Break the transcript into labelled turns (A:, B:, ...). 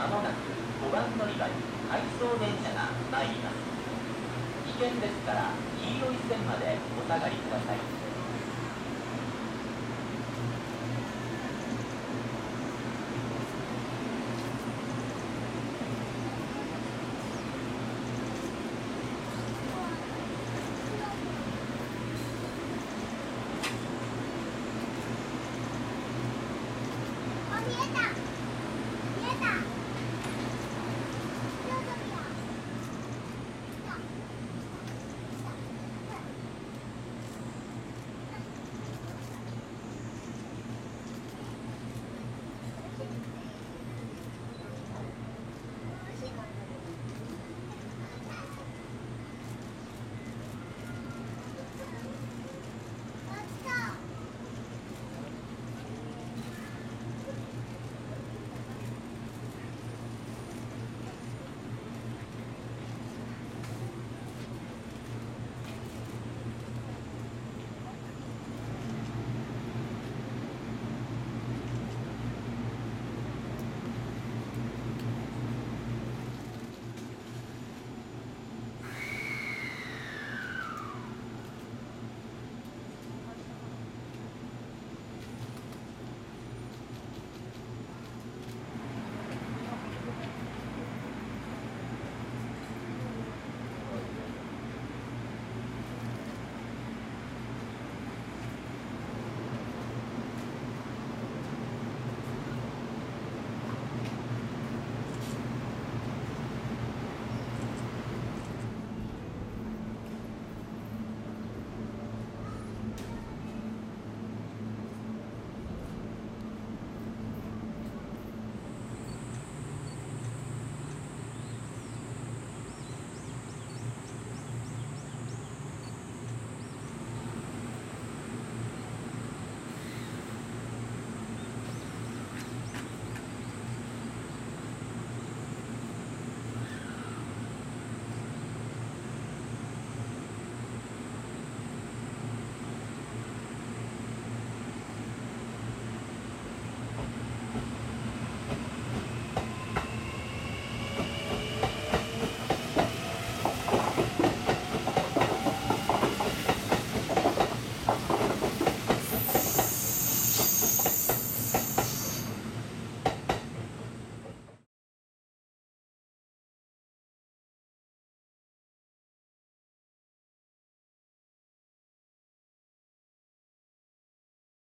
A: まもなく5番乗り場に回送電車が参ります。危険ですから黄色い線までお下がりください。